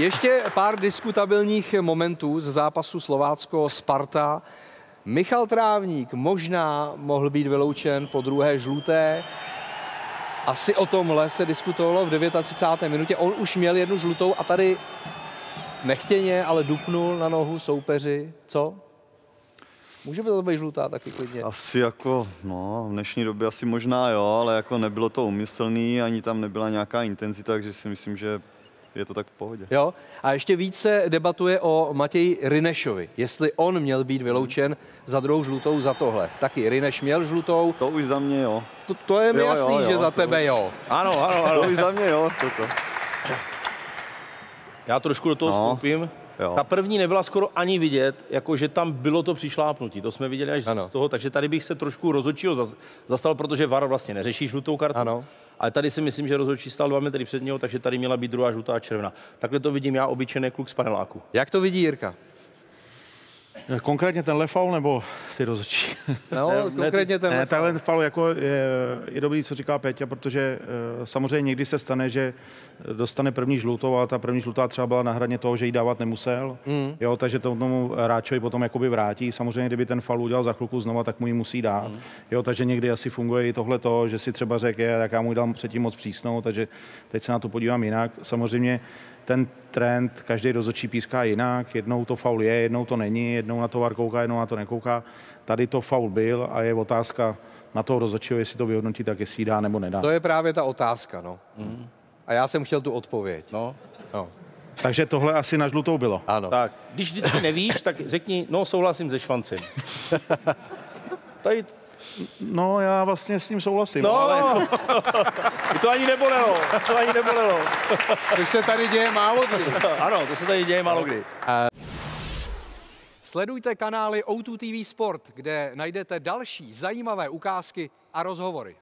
Ještě pár diskutabilních momentů z zápasu Slovácko-Sparta. Michal Trávník možná mohl být vyloučen po druhé žluté. Asi o tomhle se diskutovalo v 39. minutě. On už měl jednu žlutou a tady nechtěně, ale dupnul na nohu soupeři. Co? Může to být žlutá taky klidně. Asi jako, no, v dnešní době asi možná jo, ale jako nebylo to umyslný, ani tam nebyla nějaká intenzita, takže si myslím, že je to tak v pohodě. Jo? A ještě více debatuje o Matěji Rinešovi, jestli on měl být vyloučen za druhou žlutou za tohle. Taky Rineš měl žlutou. To už za mě jo. To, to je mi Jo, jasný, jo, jo, že za to tebe už- jo. Ano, ano, To ano. už za mě jo, toto. Já trošku do toho No. vstoupím. Jo. Ta první nebyla skoro ani vidět, jako že tam bylo to přišlápnutí. To jsme viděli až Ano. z toho, takže tady bych se trošku rozhodčího zas- zastal, protože VAR vlastně neřeší žlutou kartu. Ano. Ale tady si myslím, že rozhodčí stál dva metry před něho, takže tady měla být druhá žlutá a červená. Takhle to vidím já, obyčejný kluk z paneláku. Jak to vidí Jirka? Konkrétně tenhle faul nebo ty rozhodčí? No, konkrétně ten. Ne, tenhle faul jako je, je dobrý, co říká Péťa, protože eh, samozřejmě někdy se stane, že dostane první žlutou a ta první žlutá třeba byla na hraně toho, že ji dávat nemusel. Mm. Jo, takže to tomu hráčovi potom jakoby vrátí. Samozřejmě, kdyby ten faul udělal za chvilku znova, tak mu ji musí dát. Mm. Jo, takže někdy asi funguje i tohle to, že si třeba řekl, je, tak já mu dám předtím moc přísnou, takže teď se na to podívám jinak. Samozřejmě ten trend, každý rozhodčí píská jinak, jednou to faul je, jednou to není, jednou na to VAR kouká, jednou na to nekouká. Tady to faul byl a je otázka na toho rozhodčího, jestli to vyhodnotí, tak jestli dá nebo nedá. To je právě ta otázka, no. A já jsem chtěl tu odpověď. No. No. Takže tohle asi na žlutou bylo. Ano. Tak, když vždycky nevíš, tak řekni, no souhlasím se švancem. Tady, No, já vlastně s tím souhlasím, no, ale to ani nebolelo, to ani nebolelo. Což se tady děje málo kdy. Ano, to se tady děje málo kdy. Sledujte kanály O2 TV Sport, kde najdete další zajímavé ukázky a rozhovory.